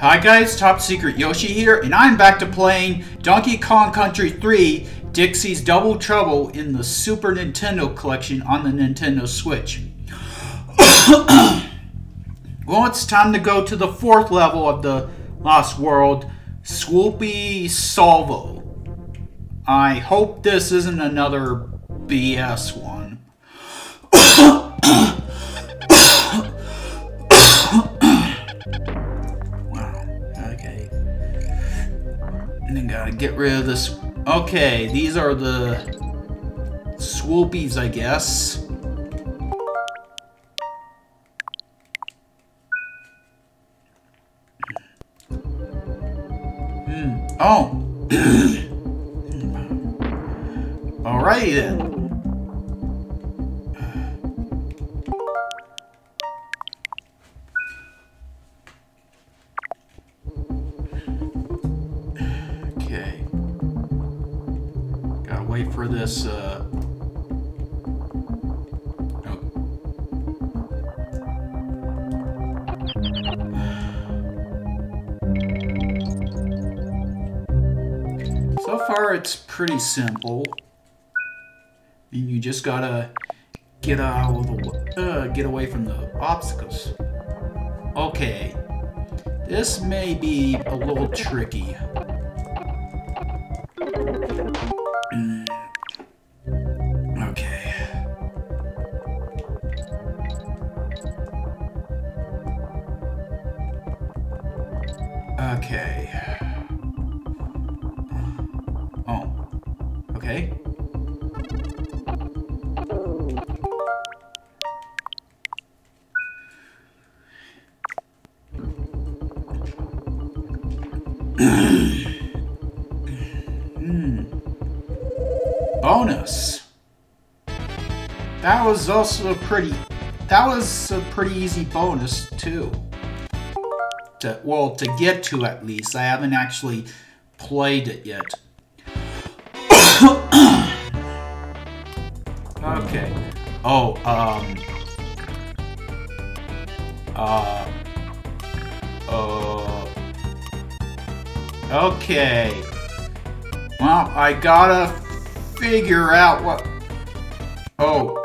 Hi guys, Top Secret Yoshi here, and I'm back to playing Donkey Kong Country 3 Dixie's Double Trouble in the Super Nintendo collection on the Nintendo Switch. well, it's time to go to the fourth level of the Lost World, Swoopy Salvo. I hope this isn't another BS one. get rid of this. Okay, these are the swoopies, I guess. Hmm. Oh. Alrighty then. This, uh... So far, it's pretty simple. Mean, you just gotta get out of the uh, get away from the obstacles. Okay, this may be a little tricky. Okay. Oh. Okay. Hmm. Bonus. That was also a pretty. That was a pretty easy bonus too. To well, to get to at least. I haven't actually played it yet. okay. Oh, um. Uh. Uh. Okay. Well, I gotta figure out what... Oh.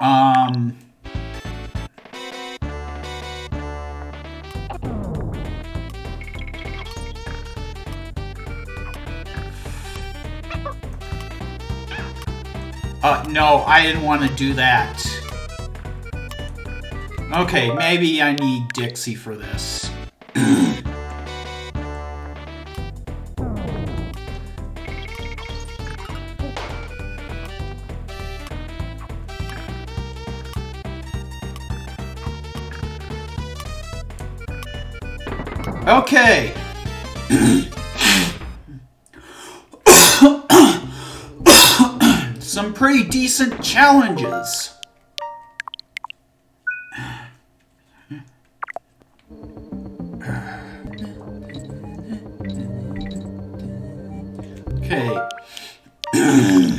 Um... Uh, no, I didn't want to do that. Okay, maybe I need Dixie for this. Okay. Some pretty decent challenges. Okay. okay. Uh.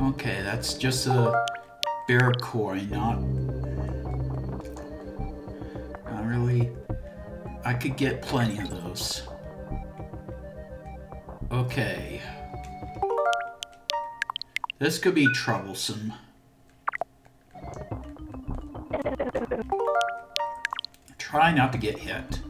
Okay, that's just a bear coin, not... I could get plenty of those. Okay. This could be troublesome. Try not to get hit.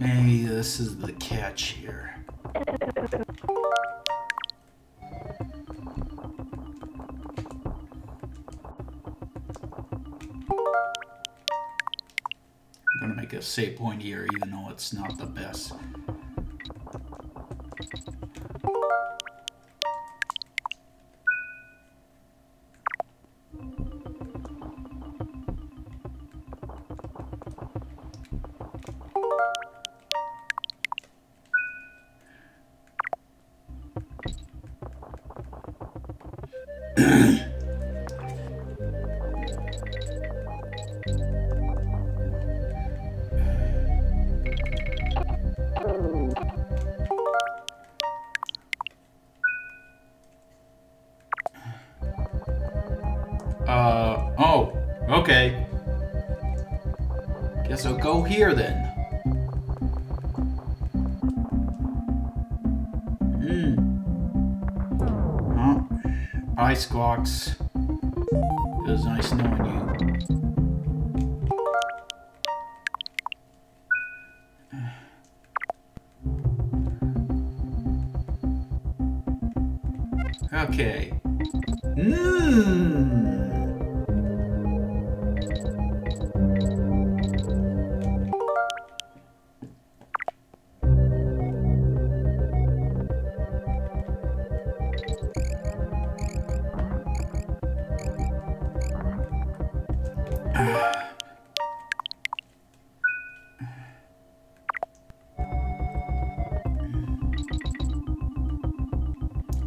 Maybe this is the catch here. I'm gonna make a save point here even though it's not the best. Uh, oh, okay. Guess I'll go here then. Hmm. Huh. Bye, Squawks. It was nice knowing you. Okay. Mmm.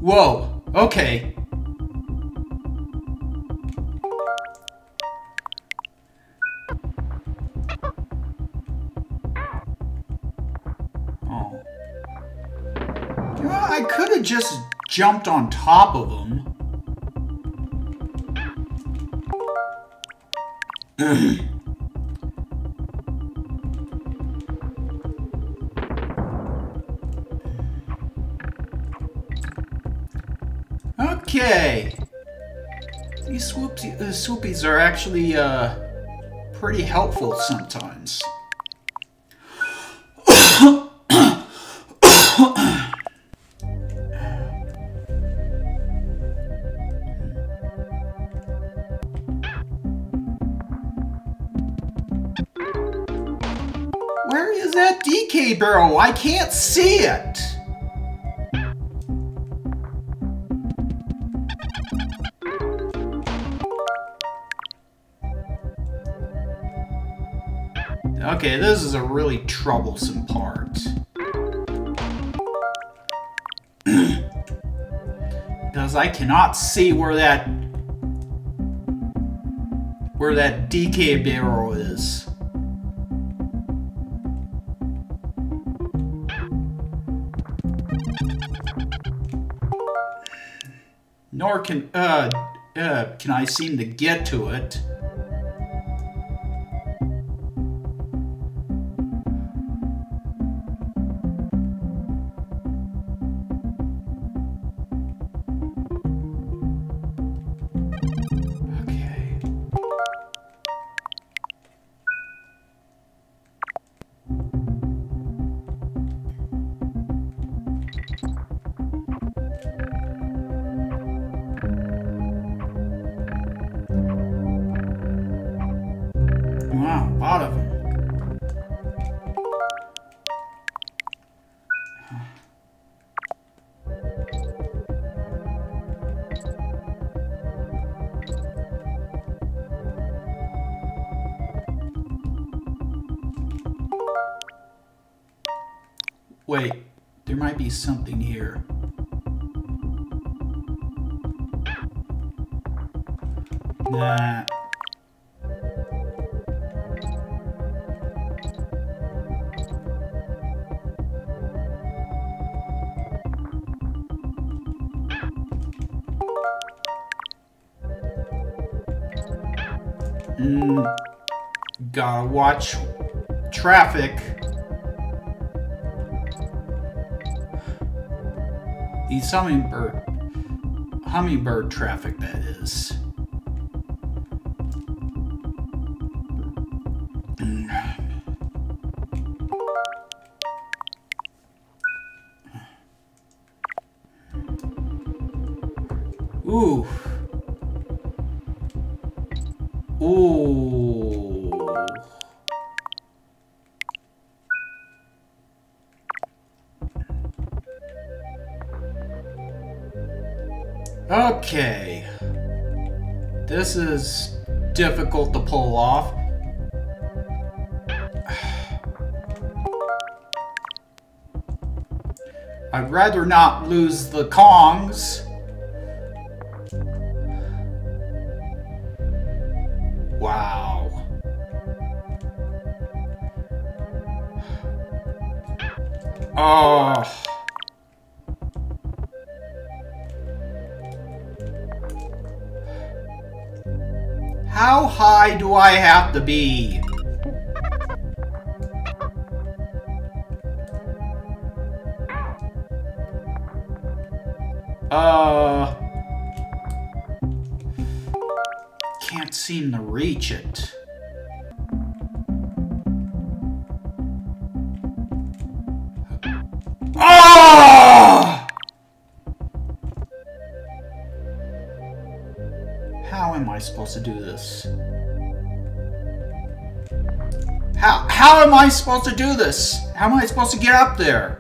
Whoa. Okay. Oh. I could have just jumped on top of him. Okay. These swoopsy, uh, swoopies are actually uh, pretty helpful sometimes. Where is that DK barrel? I can't see it. Okay, this is a really troublesome part. because I cannot see where that where that DK barrel is. Nor can uh, uh can I seem to get to it. Of. Wait, there might be something here. Nah. Gotta watch traffic. These hummingbird, hummingbird traffic, that is. Okay. This is difficult to pull off. I'd rather not lose the Kongs. Wow. Oh. How high do I have to be? Uh... Can't seem to reach it. Supposed to do this? How, how am I supposed to do this? How am I supposed to get up there?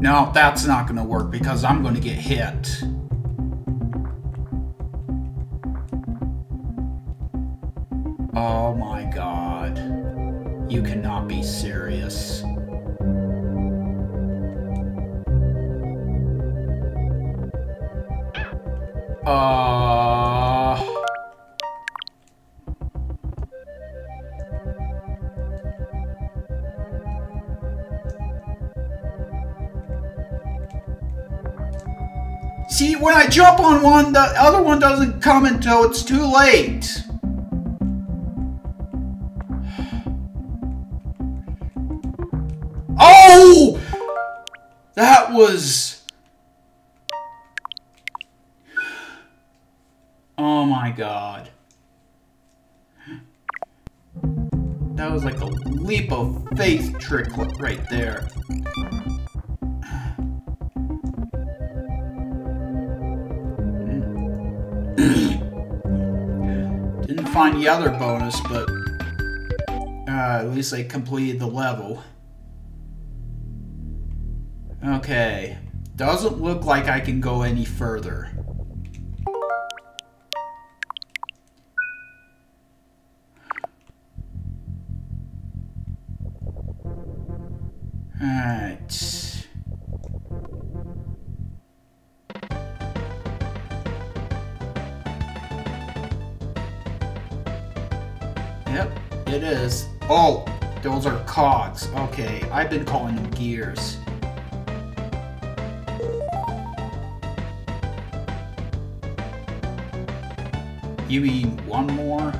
No, that's not going to work because I'm going to get hit. You cannot be serious. Uh... See, when I jump on one, the other one doesn't come until it's too late. That was... Oh my god. That was like a leap of faith trick right there. Didn't find the other bonus, but uh, at least I completed the level. Okay. Doesn't look like I can go any further. Alright. Yep, it is. Oh, those are cogs. Okay, I've been calling them gears. You mean one more?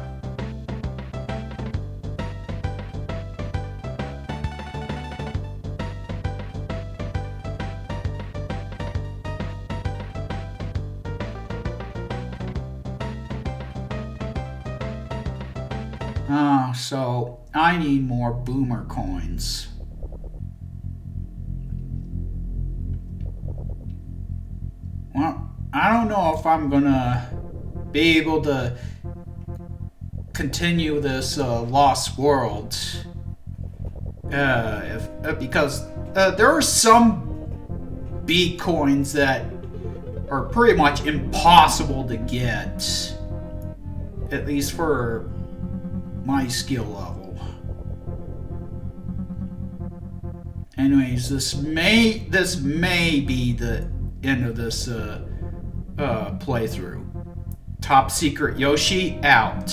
Oh, so I need more boomer coins. Well, I don't know if I'm gonna be able to continue this uh, Lost World. Uh, if, uh, because uh, there are some B coins that are pretty much impossible to get. At least for my skill level. Anyways, this may this may be the end of this uh, uh, playthrough. Top Secret Yoshi out.